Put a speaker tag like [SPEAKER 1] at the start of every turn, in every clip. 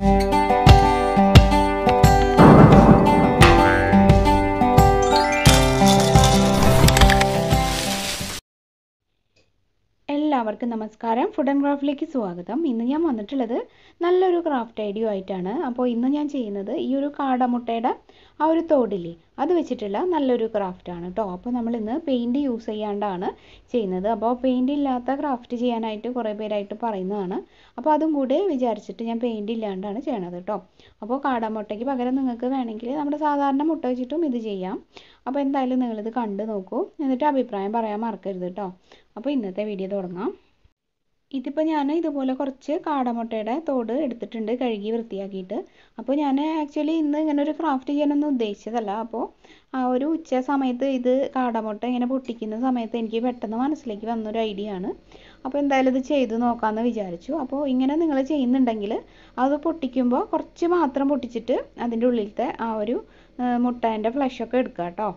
[SPEAKER 1] Thank you. എല്ലാവർക്കും നമസ്കാരം. Food and ക്രാഫ്റ്റിലേക്ക് സ്വാഗതം. ഇന്ന് ഞാൻ വന്നിട്ടുള്ളത് നല്ലൊരു ക്രാഫ്റ്റ് ഐഡിയ ആയിട്ടാണ്. അപ്പോൾ ഇന്ന് ഞാൻ ചെയ്യുന്നത് ഈ ഒരു കാടമുട്ടയുടെ ആ ഒരു തോടില്ലേ അത് വെച്ചിട്ടുള്ള നല്ലൊരു ക്രാഫ്റ്റ് ആണ് കേട്ടോ അപ്പോൾ നമ്മൾ ഇന്ന് പെയിന്റ് യൂസ് ചെയ്യാണ്ടാണ് ചെയ്യുന്നത്. അപ്പോൾ പെയിന്റ് ഇല്ലാത്ത ക്രാഫ്റ്റ് ചെയ്യാനായിട്ട് കുറേ പേരായിട്ട് പറയുന്നതാണ്. അപ്പോൾ അതും കൂടെ വിചാരിച്ചിട്ട് ഞാൻ പെയിന്റ് ഇല്ലാണ്ടാണ് ചെയ്യണത് കേട്ടോ അപ്പോൾ കാടമുട്ടയ്ക്ക് പകരം നിങ്ങൾക്ക് വേണമെങ്കിൽ നമ്മുടെ സാധാരണ മുട്ട വെച്ചിട്ടും ഇത് ചെയ്യാം. അപ്പോൾ എന്തായാലും നിങ്ങളിത് കണ്ടു നോക്കൂ. എന്നിട്ട് അഭിപ്രായം പറയാൻ മറക്കരുത് കേട്ടോ അപ്പോൾ ഇന്നത്തെ വീഡിയോ തുടങ്ങാം. ഇതിപ്പോൾ ഞാൻ ഇതുപോലെ കുറച്ച് കാടമുട്ടയുടെ തോട് എടുത്തിട്ടുണ്ട് കഴുകി വൃത്തിയാക്കിയിട്ട്. അപ്പോൾ ഞാൻ ആക്ച്വലി ഇന്ന് ഇങ്ങനെ ഒരു ക്രാഫ്റ്റ് ചെയ്യാനൊന്നും ഉദ്ദേശിച്ചതല്ല. അപ്പോൾ ആ ഒരു ഉച്ച സമയത്ത് ഇത് കാടമുട്ട ഇങ്ങനെ പൊട്ടിക്കുന്ന സമയത്ത് എനിക്ക് പെട്ടെന്ന് മനസ്സിലേക്ക് വന്നൊരു ഐഡിയ ആണ്. അപ്പോൾ എന്തായാലും ഇത് ചെയ്ത് നോക്കാമെന്ന് വിചാരിച്ചു. അപ്പോൾ ഇങ്ങനെ നിങ്ങൾ ചെയ്യുന്നുണ്ടെങ്കിൽ അത് പൊട്ടിക്കുമ്പോൾ കുറച്ച് മാത്രം പൊട്ടിച്ചിട്ട് അതിന്റെ ഉള്ളിലത്തെ ആ ഒരു മുട്ടേന്റെ ഫ്ലഷൊക്കെ എടുക്കുക കേട്ടോ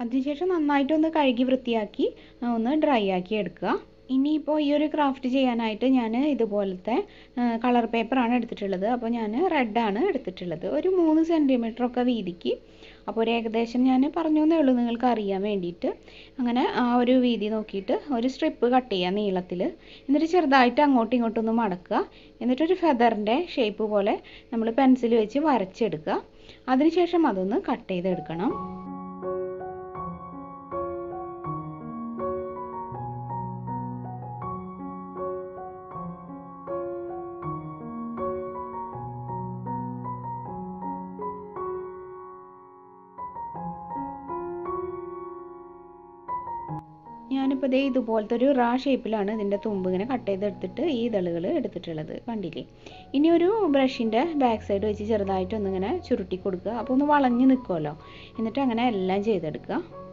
[SPEAKER 1] അതിനുശേഷം നന്നായിട്ടൊന്ന് കഴുകി വൃത്തിയാക്കി ഒന്ന് ഡ്രൈ ആക്കി എടുക്കുക. ഇനിയിപ്പോൾ ഈ ഒരു ക്രാഫ്റ്റ് ചെയ്യാനായിട്ട് ഞാൻ ഇതുപോലത്തെ കളർ പേപ്പറാണ് എടുത്തിട്ടുള്ളത്. അപ്പോൾ ഞാൻ റെഡാണ് എടുത്തിട്ടുള്ളത്. ഒരു മൂന്ന് സെന്റിമീറ്റർ ഒക്കെ വീതിക്ക് അപ്പോൾ ഒരു ഏകദേശം ഞാൻ പറഞ്ഞു എന്നേ ഉള്ളൂ നിങ്ങൾക്ക് അറിയാൻ വേണ്ടിയിട്ട്. അങ്ങനെ ആ ഒരു വീതി നോക്കിയിട്ട് ഒരു സ്ട്രിപ്പ് കട്ട് ചെയ്യുക നീളത്തിൽ. എന്നിട്ട് ചെറുതായിട്ട് അങ്ങോട്ടും ഇങ്ങോട്ടും ഒന്ന് മടക്കുക. എന്നിട്ടൊരു ഫെദറിന്റെ ഷേപ്പ് പോലെ നമ്മൾ പെൻസിൽ വെച്ച് വരച്ചെടുക്കുക. അതിനുശേഷം അതൊന്ന് കട്ട് ചെയ്തെടുക്കണം. ഞാനിപ്പോൾ ഇതേ ഇതുപോലത്തെ ഒരു റാ ഷേപ്പിലാണ് ഇതിന്റെ തുമ്പ് ഇങ്ങനെ കട്ട് ചെയ്തെടുത്തിട്ട് ഈ ഇതളുകൾ എടുത്തിട്ടുള്ളത് കണ്ടില്ലേ? ഇനി ഒരു ബ്രഷിന്റെ ബാക്ക് സൈഡ് വെച്ച് ചെറുതായിട്ട് ഒന്നിങ്ങനെ ചുരുട്ടി കൊടുക്കുക. അപ്പോൾ ഒന്ന് വളഞ്ഞ് നിൽക്കുമല്ലോ എന്നിട്ട് അങ്ങനെ എല്ലാം ചെയ്തെടുക്കുക.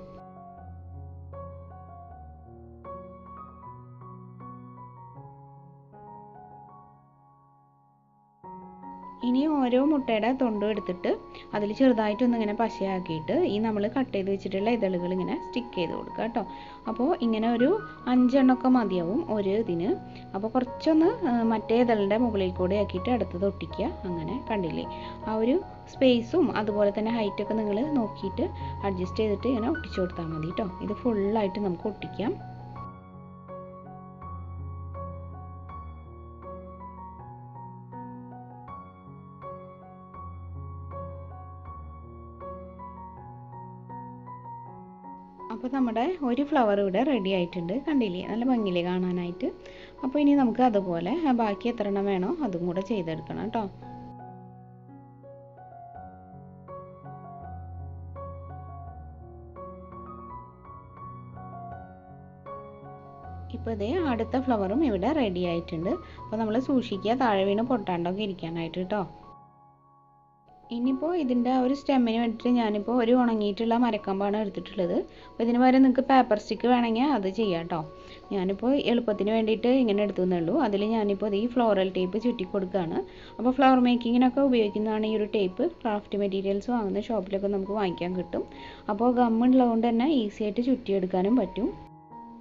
[SPEAKER 1] ഇനി ഓരോ മുട്ടയുടെ തൊണ്ടും എടുത്തിട്ട് അതിൽ ചെറുതായിട്ടൊന്ന് ഇങ്ങനെ പശയാക്കിയിട്ട് ഈ നമ്മൾ കട്ട് ചെയ്ത് വെച്ചിട്ടുള്ള ഇതളുകൾ ഇങ്ങനെ സ്റ്റിക്ക് ചെയ്ത് കൊടുക്കുക കേട്ടോ. അപ്പോൾ ഇങ്ങനെ ഒരു അഞ്ചെണ്ണമൊക്കെ മതിയാവും ഒരു ഇതിന്. അപ്പോൾ കുറച്ചൊന്ന് മറ്റേ ഇതളിന്റെ മുകളിൽ കൂടെ ആക്കിയിട്ട് അടുത്തത് ഒട്ടിക്കുക. അങ്ങനെ കണ്ടില്ലേ? ആ ഒരു സ്പേസും അതുപോലെ തന്നെ ഹൈറ്റൊക്കെ നിങ്ങൾ നോക്കിയിട്ട് അഡ്ജസ്റ്റ് ചെയ്തിട്ട് ഇങ്ങനെ ഒട്ടിച്ചു കൊടുത്താൽ മതി കേട്ടോ. ഇത് ഫുള്ളായിട്ട് നമുക്ക് ഒട്ടിക്കാം. അപ്പോൾ നമ്മുടെ ഒരു ഫ്ലവർ ഇവിടെ റെഡി ആയിട്ടുണ്ട്. കണ്ടില്ലേ? നല്ല ഭംഗിയില്ലേ കാണാനായിട്ട്? അപ്പോൾ ഇനി നമുക്ക് അതുപോലെ ബാക്കി എത്ര എണ്ണം വേണോ അതും കൂടെ ചെയ്തെടുക്കണം കേട്ടോ. ഇപ്പോൾ ഇതേ അടുത്ത ഫ്ലവറും ഇവിടെ റെഡി ആയിട്ടുണ്ട്. അപ്പോൾ നമ്മൾ സൂക്ഷിക്കുക. താഴെ വീണ് പൊട്ടാണ്ടൊക്കെ ഇരിക്കാനായിട്ട് കേട്ടോ. ഇനിയിപ്പോൾ ഇതിന്റെ ഒരു സ്റ്റെമ്മിന് വേണ്ടിയിട്ട് ഞാനിപ്പോൾ ഒരു ഉണങ്ങിയിട്ടുള്ള മരക്കമ്പാണ് എടുത്തിട്ടുള്ളത്. അപ്പോൾ ഇതിന് പകരം നിങ്ങൾക്ക് പേപ്പർ സ്റ്റിക്ക് വേണമെങ്കിൽ അത് ചെയ്യാം കേട്ടോ ഞാനിപ്പോൾ എളുപ്പത്തിന് വേണ്ടിയിട്ട് ഇങ്ങനെ എടുത്തുന്നേ ഉള്ളൂ അതിൽ ഞാനിപ്പോൾ ഈ ഫ്ലോറൽ ടേപ്പ് ചുറ്റി കൊടുക്കുകയാണ് അപ്പോൾ ഫ്ലവർ മേക്കിങ്ങിനൊക്കെ ഉപയോഗിക്കുന്നതാണ് ഈ ഒരു ടേപ്പ് ക്രാഫ്റ്റ് മെറ്റീരിയൽസ് വാങ്ങുന്ന ഷോപ്പിലൊക്കെ നമുക്ക് വാങ്ങിക്കാൻ കിട്ടും. അപ്പോൾ ഗമ്മുള്ളതുകൊണ്ട് തന്നെ ഈസി ആയിട്ട് ചുറ്റിയെടുക്കാനും പറ്റും.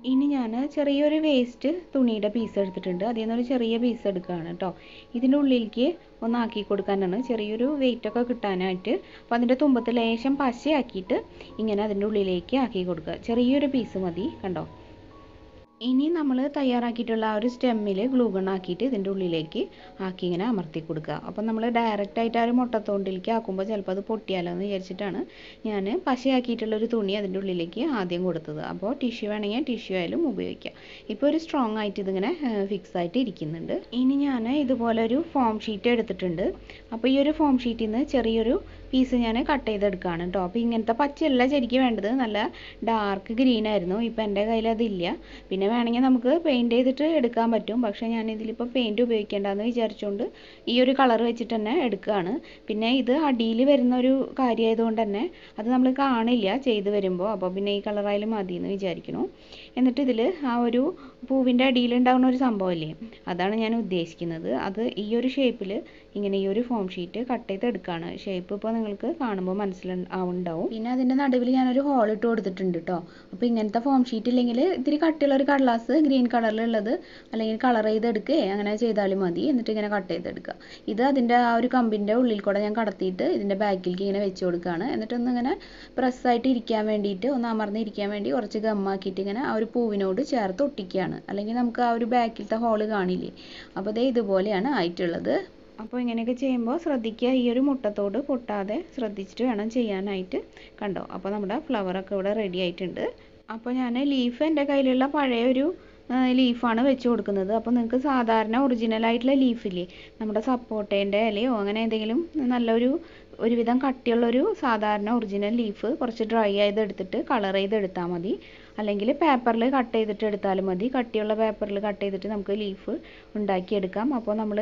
[SPEAKER 1] ഇനി ഞാൻ ചെറിയൊരു വേസ്റ്റ് തുണിയുടെ പീസ് എടുത്തിട്ടുണ്ട്. അതിൽ നിന്നൊരു ചെറിയ പീസ് എടുക്കുകയാണ് കേട്ടോ. ഇതിന്റെ ഉള്ളിലേക്ക് ഒന്നാക്കി കൊടുക്കാനാണ് ചെറിയൊരു വെയിറ്റൊക്കെ കിട്ടാനായിട്ട്. അപ്പോൾ അതിന്റെ തുമ്പത്ത് ലേശം പശയാക്കിയിട്ട് ഇങ്ങനെ അതിന്റെ ഉള്ളിലേക്ക് ആക്കി കൊടുക്കുക. ചെറിയൊരു പീസ് മതി കണ്ടോ? ഇനി നമ്മൾ തയ്യാറാക്കിയിട്ടുള്ള ആ ഒരു സ്റ്റെമ്മിൽ ഗ്ലൂഗൺ ആക്കിയിട്ട് ഇതിന്റെ ഉള്ളിലേക്ക് ആക്കി ഇങ്ങനെ അമർത്തി കൊടുക്കുക. അപ്പം നമ്മൾ ഡയറക്റ്റ് ആയിട്ട് ആ ഒരു മുട്ടത്തോണ്ടിലേക്ക് ആക്കുമ്പോൾ ചിലപ്പോൾ അത് പൊട്ടിയാലോ എന്ന് വിചാരിച്ചിട്ടാണ് ഞാൻ പശയാക്കിയിട്ടുള്ളൊരു തുണി അതിന്റെ ഉള്ളിലേക്ക് ആദ്യം കൊടുത്തത്. അപ്പോൾ ടിഷ്യൂ വേണമെങ്കിൽ ടിഷ്യൂ ആയാലും ഉപയോഗിക്കാം. ഇപ്പോൾ ഒരു സ്ട്രോങ് ആയിട്ട് ഇതിങ്ങനെ ഫിക്സ് ആയിട്ട് ഇരിക്കുന്നുണ്ട്. ഇനി ഞാൻ ഇതുപോലെ ഒരു ഫോം ഷീറ്റ് എടുത്തിട്ടുണ്ട്. അപ്പോൾ ഈ ഒരു ഫോം ഷീറ്റിൽ നിന്ന് ചെറിയൊരു പീസ് ഞാൻ കട്ട് ചെയ്തെടുക്കുകയാണ് കേട്ടോ അപ്പോൾ ഇങ്ങനത്തെ പച്ചയല്ല ശരിക്കും വേണ്ടത്. നല്ല ഡാർക്ക് ഗ്രീൻ ആയിരുന്നു. ഇപ്പോൾ എന്റെ കയ്യിൽ അതില്ല. പിന്നെ വേണമെങ്കിൽ നമുക്ക് പെയിന്റ് ചെയ്തിട്ട് എടുക്കാൻ പറ്റും. പക്ഷേ ഞാൻ ഇതിലിപ്പോൾ പെയിന്റ് ഉപയോഗിക്കേണ്ടെന്ന് വിചാരിച്ചുകൊണ്ട് ഈ ഒരു കളർ വെച്ചിട്ട് തന്നെ എടുക്കുകയാണ്. പിന്നെ ഇത് അടിയിൽ വരുന്ന ഒരു കാര്യമായതുകൊണ്ട് തന്നെ അത് നമ്മൾ കാണില്ല ചെയ്ത് വരുമ്പോൾ. അപ്പോൾ പിന്നെ ഈ കളറായാലും മതി എന്ന് വിചാരിക്കുന്നു. എന്നിട്ട് ഇതിൽ ആ ഒരു പൂവിന്റെ അടിയിലുണ്ടാകുന്ന ഒരു സംഭവമല്ലേ? അതാണ് ഞാൻ ഉദ്ദേശിക്കുന്നത്. അത് ഈ ഒരു ഷേപ്പിൽ ഇങ്ങനെ ഈ ഒരു ഫോം ഷീറ്റ് കട്ട് ചെയ്ത് എടുക്കുകയാണ് ഷേപ്പ് ഇപ്പോൾ നിങ്ങൾക്ക് കാണുമ്പോൾ മനസ്സിലാവുണ്ടാവും പിന്നെ അതിന്റെ നടുവിൽ ഞാനൊരു ഹോൾ ഇട്ട് കൊടുത്തിട്ടുണ്ട് കേട്ടോ അപ്പോൾ ഇങ്ങനത്തെ ഫോം ഷീറ്റ് ഇല്ലെങ്കിൽ ഇത്തിരി കട്ടിയുള്ള ഒരു കടലാസ് ഗ്രീൻ കളറിലുള്ളത് അല്ലെങ്കിൽ കളർ ചെയ്തെടുക്കുകയെ അങ്ങനെ ചെയ്താലും മതി. എന്നിട്ട് ഇങ്ങനെ കട്ട് ചെയ്തെടുക്കുക ഇത് അതിന്റെ ആ ഒരു കമ്പിന്റെ ഉള്ളിൽ കൂടെ ഞാൻ കടത്തിയിട്ട് ഇതിന്റെ ബാക്കിലേക്ക് ഇങ്ങനെ വെച്ച് കൊടുക്കുകയാണ്. എന്നിട്ടൊന്ന് ഇങ്ങനെ പ്രസ്സായിട്ട് ഇരിക്കാൻ വേണ്ടിയിട്ട് ഒന്ന് അമർന്നിരിക്കാൻ വേണ്ടി കുറച്ച് ഗമ്മാക്കിയിട്ട് ഇങ്ങനെ ആ ഒരു പൂവിനോട് ചേർത്ത് ഒട്ടിക്കുകയാണ്. അല്ലെങ്കിൽ നമുക്ക് ആ ഒരു ബാക്കിലത്തെ ഹോൾ കാണില്ലേ? അപ്പോൾ ദേ ഇതുപോലെയാണ് ആയിട്ടുള്ളത്. അപ്പോൾ ഇങ്ങനെയൊക്കെ ചെയ്യുമ്പോൾ ശ്രദ്ധിക്കുക ഈ ഒരു മുട്ടത്തോട് പൊട്ടാതെ ശ്രദ്ധിച്ചിട്ട് വേണം ചെയ്യാനായിട്ട്. കണ്ടോ? അപ്പോൾ നമ്മുടെ ഫ്ലവറൊക്കെ ഇവിടെ റെഡി ആയിട്ടുണ്ട്. അപ്പോൾ ഞാൻ ലീഫ് എന്റെ കയ്യിലുള്ള പഴയ ഒരു ലീഫാണ് വെച്ച് കൊടുക്കുന്നത്. അപ്പോൾ നിങ്ങൾക്ക് സാധാരണ ഒറിജിനൽ ആയിട്ടുള്ള ലീഫില്ലേ നമ്മുടെ സപ്പോട്ടേന്റെ ഇലയോ അങ്ങനെ എന്തെങ്കിലും നല്ലൊരു ഒരുവിധം കട്ടിയുള്ളൊരു സാധാരണ ഒറിജിനൽ ലീഫ് കുറച്ച് ഡ്രൈ ചെയ്തെടുത്തിട്ട് കളർ ചെയ്തെടുത്താൽ മതി. അല്ലെങ്കിൽ പേപ്പറിൽ കട്ട് ചെയ്തിട്ട് എടുത്താലും മതി. കട്ടിയുള്ള പേപ്പറിൽ കട്ട് ചെയ്തിട്ട് നമുക്ക് ലീഫ് ഉണ്ടാക്കിയെടുക്കാം അപ്പോൾ നമ്മൾ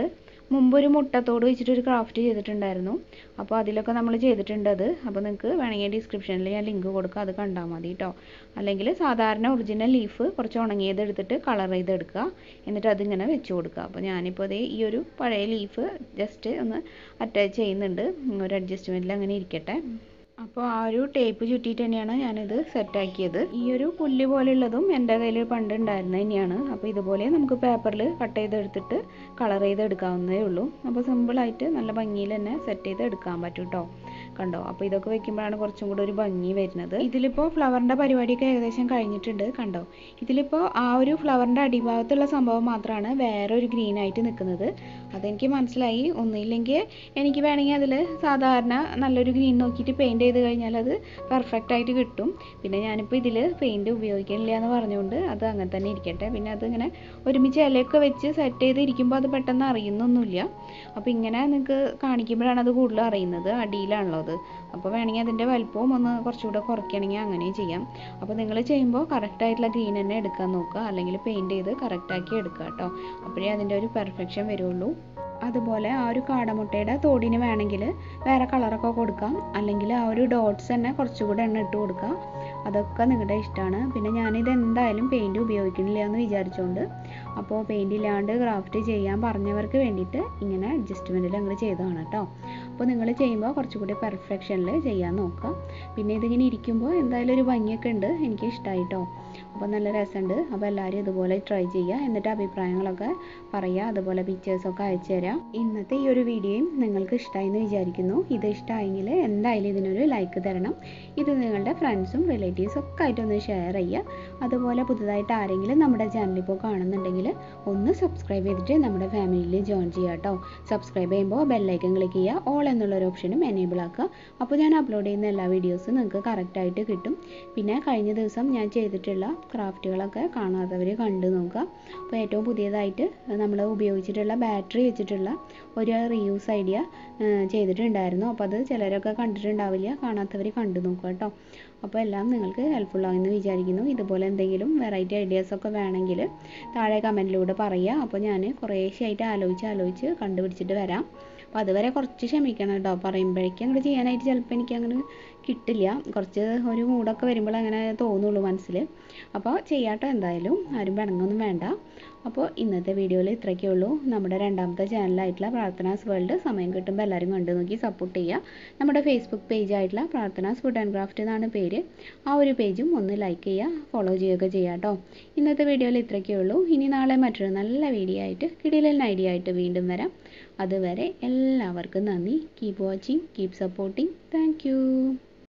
[SPEAKER 1] മുമ്പൊരു മുട്ടത്തോട് വെച്ചിട്ട് ഒരു ക്രാഫ്റ്റ് ചെയ്തിട്ടുണ്ടായിരുന്നു. അപ്പോൾ അതിലൊക്കെ നമ്മൾ ചെയ്തിട്ടുണ്ട് അത്. അപ്പോൾ നിങ്ങൾക്ക് വേണമെങ്കിൽ ഡിസ്ക്രിപ്ഷനിൽ ഞാൻ ലിങ്ക് കൊടുക്കാം. അത് കണ്ടാൽ മതി കേട്ടോ അല്ലെങ്കിൽ സാധാരണ ഒറിജിനൽ ലീഫ് കുറച്ച് ഉണങ്ങിയത് എടുത്തിട്ട് കളർ ചെയ്തെടുക്കുക എന്നിട്ട് അതിങ്ങനെ വെച്ച് കൊടുക്കുക. അപ്പോൾ ഞാനിപ്പോൾ അതേ ഈ ഒരു പഴയ ലീഫ് ജസ്റ്റ് ഒന്ന് അറ്റാച്ച് ചെയ്യുന്നുണ്ട്. ഒരു അഡ്ജസ്റ്റ്മെന്റിൽ അങ്ങനെ ഇരിക്കട്ടെ. അപ്പോൾ ആ ഒരു ടേപ്പ് ചുറ്റിയിട്ട് തന്നെയാണ് ഞാനിത് സെറ്റാക്കിയത് ഈ ഒരു പുല്ല് പോലെയുള്ളതും എന്റെ കയ്യിൽ പണ്ട് ഉണ്ടായിരുന്നത് തന്നെയാണ്. അപ്പോൾ ഇതുപോലെ നമുക്ക് പേപ്പറിൽ കട്ട് ചെയ്തെടുത്തിട്ട് കളർ ചെയ്തെടുക്കാവുന്നതേ ഉള്ളൂ. അപ്പോൾ സിമ്പിളായിട്ട് നല്ല ഭംഗിയിൽ തന്നെ സെറ്റ് ചെയ്ത് എടുക്കാൻ പറ്റും കേട്ടോ കണ്ടോ അപ്പോൾ ഇതൊക്കെ വെക്കുമ്പോഴാണ് കുറച്ചും കൂടെ ഒരു ഭംഗി വരുന്നത്. ഇതിലിപ്പോൾ ഫ്ലവറിന്റെ പരിപാടിയൊക്കെ ഏകദേശം കഴിഞ്ഞിട്ടുണ്ട് കണ്ടോ? ഇതിലിപ്പോൾ ആ ഒരു ഫ്ലവറിന്റെ അടിഭാഗത്തുള്ള സംഭവം മാത്രമാണ് വേറെ ഒരു ഗ്രീൻ ആയിട്ട് നിൽക്കുന്നത്. അതെനിക്ക് മനസ്സിലായി. ഒന്നുമില്ലെങ്കിൽ എനിക്ക് വേണമെങ്കിൽ അതിൽ സാധാരണ നല്ലൊരു ഗ്രീൻ നോക്കിയിട്ട് പെയിന്റ് ചെയ്ത് കഴിഞ്ഞാൽ അത് പെർഫെക്റ്റ് ആയിട്ട് കിട്ടും. പിന്നെ ഞാനിപ്പോൾ ഇതിൽ പെയിന്റ് ഉപയോഗിക്കുന്നില്ല എന്ന് പറഞ്ഞുകൊണ്ട് അത് അങ്ങനെ തന്നെ ഇരിക്കട്ടെ. പിന്നെ അത് ഇങ്ങനെ ഒരുമിച്ച് ഇലയൊക്കെ വെച്ച് സെറ്റ് ചെയ്ത് ഇരിക്കുമ്പോൾ അത് പെട്ടെന്ന് അറിയുന്നൊന്നുമില്ല. അപ്പോൾ ഇങ്ങനെ നിങ്ങൾക്ക് കാണിക്കുമ്പോഴാണ് അത് കൂടുതൽ അറിയുന്നത്. അടിയിലാണല്ലോ അത് അപ്പോൾ വേണമെങ്കിൽ അതിന്റെ വലിപ്പവും ഒന്ന് കുറച്ചുകൂടെ കുറയ്ക്കണമെങ്കിൽ അങ്ങനെയും ചെയ്യാം. അപ്പോൾ നിങ്ങൾ ചെയ്യുമ്പോൾ കറക്റ്റ് ആയിട്ടുള്ള ഗ്രീൻ തന്നെ എടുക്കാൻ നോക്കുക. അല്ലെങ്കിൽ പെയിന്റ് ചെയ്ത് കറക്റ്റാക്കി എടുക്കുക കേട്ടോ. അപ്പോഴേ അതിന്റെ ഒരു പെർഫെക്ഷൻ വരുള്ളൂ. അതുപോലെ ആ ഒരു കാടമുട്ടയുടെ തോടിന് വേണമെങ്കിൽ വേറെ കളറൊക്കെ കൊടുക്കാം. അല്ലെങ്കിൽ ആ ഒരു ഡോട്ട്സ് തന്നെ കുറച്ചുകൂടെ എണ്ണ ഇട്ട് കൊടുക്കാം. അതൊക്കെ നിങ്ങളുടെ ഇഷ്ടമാണ്. പിന്നെ ഞാനിത് എന്തായാലും പെയിന്റ് ഉപയോഗിക്കുന്നില്ല എന്ന് വിചാരിച്ചുകൊണ്ട് അപ്പോൾ പെയിന്റ് ഇല്ലാണ്ട് ക്രാഫ്റ്റ് ചെയ്യാൻ പറഞ്ഞവർക്ക് വേണ്ടിയിട്ട് ഇങ്ങനെ അഡ്ജസ്റ്റ്മെന്റിൽ അങ്ങ് ചെയ്തതാണ് കേട്ടോ. അപ്പോൾ നിങ്ങൾ ചെയ്യുമ്പോൾ കുറച്ചുകൂടി പെർഫെക്ഷനിൽ ചെയ്യാൻ നോക്കുക. പിന്നെ ഇതിങ്ങനെ ഇരിക്കുമ്പോൾ എന്തായാലും ഒരു ഭംഗിയൊക്കെ ഉണ്ട്. എനിക്ക് ഇഷ്ടമായിട്ടോ അപ്പോൾ നല്ല രസമുണ്ട്. അപ്പോൾ എല്ലാവരും ഇതുപോലെ ട്രൈ ചെയ്യുക. എന്നിട്ട് അഭിപ്രായങ്ങളൊക്കെ പറയുക. അതുപോലെ പിക്ചേഴ്സൊക്കെ അയച്ചു തരാം. ഇന്നത്തെ ഈ ഒരു വീഡിയോയും നിങ്ങൾക്ക് ഇഷ്ടമായി എന്ന് വിചാരിക്കുന്നു. ഇത് ഇഷ്ടമായെങ്കിൽ എന്തായാലും ഇതിനൊരു ലൈക്ക് തരണം. ഇത് നിങ്ങളുടെ ഫ്രണ്ട്സും റിലേറ്റീവ്സും ഒക്കെ ആയിട്ടൊന്ന് ഷെയർ ചെയ്യുക. അതുപോലെ പുതുതായിട്ട് ആരെങ്കിലും നമ്മുടെ ചാനൽ ഇപ്പോൾ കാണുന്നുണ്ടെങ്കിൽ ഒന്ന് സബ്സ്ക്രൈബ് ചെയ്തിട്ട് നമ്മുടെ ഫാമിലിയിൽ ജോയിൻ ചെയ്യാം കേട്ടോ സബ്സ്ക്രൈബ് ചെയ്യുമ്പോൾ ബെല്ലൈക്കൺ ക്ലിക്ക് ചെയ്യുക. ഓൾ എന്നുള്ളൊരു ഓപ്ഷനും എനേബിൾ ആക്കുക. അപ്പോൾ ഞാൻ അപ്ലോഡ് ചെയ്യുന്ന എല്ലാ വീഡിയോസും നിങ്ങൾക്ക് കറക്റ്റായിട്ട് കിട്ടും. പിന്നെ കഴിഞ്ഞ ദിവസം ഞാൻ ചെയ്തിട്ടുള്ള ക്രാഫ്റ്റുകളൊക്കെ കാണാത്തവർ കണ്ടു നോക്കുക. അപ്പോൾ ഏറ്റവും പുതിയതായിട്ട് നമ്മൾ ഉപയോഗിച്ചിട്ടുള്ള ബാറ്ററി വെച്ചിട്ടുള്ള ഒരു റീയൂസ് ഐഡിയ ചെയ്തിട്ടുണ്ടായിരുന്നു. അപ്പോൾ അത് ചിലരൊക്കെ കണ്ടിട്ടുണ്ടാവില്ല. കാണാത്തവർ കണ്ടു നോക്കുക കേട്ടോ. അപ്പോൾ എല്ലാം നിങ്ങൾക്ക് ഹെൽപ്ഫുൾ ആകുമെന്ന് വിചാരിക്കുന്നു. ഇതുപോലെ എന്തെങ്കിലും വെറൈറ്റി ഐഡിയാസൊക്കെ വേണമെങ്കിൽ താഴെ കമന്റിലൂടെ പറയുക. അപ്പോൾ ഞാൻ കുറേശ്ശെ ആയിട്ട് ആലോചിച്ച് ആലോചിച്ച് കണ്ടുപിടിച്ചിട്ട് വരാം. അപ്പോൾ അതുവരെ കുറച്ച് ക്ഷമിക്കണം കേട്ടോ. പറയുമ്പോഴേക്കും അങ്ങോട്ട് ചെയ്യാനായിട്ട് ചിലപ്പോൾ എനിക്ക് അങ്ങനെ കിട്ടില്ല. കുറച്ച് ഒരു മൂടൊക്കെ വരുമ്പോൾ അങ്ങനെ തോന്നുള്ളൂ മനസ്സിൽ അപ്പോൾ ചെയ്യാട്ടോ എന്തായാലും. ആരും പിണങ്ങൊന്നും വേണ്ട. അപ്പോൾ ഇന്നത്തെ വീഡിയോയിൽ ഇത്രയൊക്കെ ഉള്ളൂ. നമ്മുടെ രണ്ടാമത്തെ ചാനലായിട്ടുള്ള പ്രാർത്ഥനാസ് വേൾഡ് സമയം കിട്ടുമ്പോൾ എല്ലാവരും കണ്ടു നോക്കി സപ്പോർട്ട് ചെയ്യുക. നമ്മുടെ ഫേസ്ബുക്ക് പേജായിട്ടുള്ള പ്രാർത്ഥനാസ് ഫുഡ് ആൻഡ് ക്രാഫ്റ്റ് എന്നാണ് പേര്. ആ ഒരു പേജും ഒന്ന് ലൈക്ക് ചെയ്യുക ഫോളോ ചെയ്യുകയൊക്കെ ചെയ്യുക കേട്ടോ. ഇന്നത്തെ വീഡിയോയിൽ ഇത്രയൊക്കെ ഉള്ളൂ. ഇനി നാളെ മറ്റൊരു നല്ല വീഡിയോ ആയിട്ട് കിടിലൻ ഐഡിയ ആയിട്ട് വീണ്ടും വരാം. അതുവരെ എല്ലാവർക്കും നന്ദി. Keep watching keep supporting thank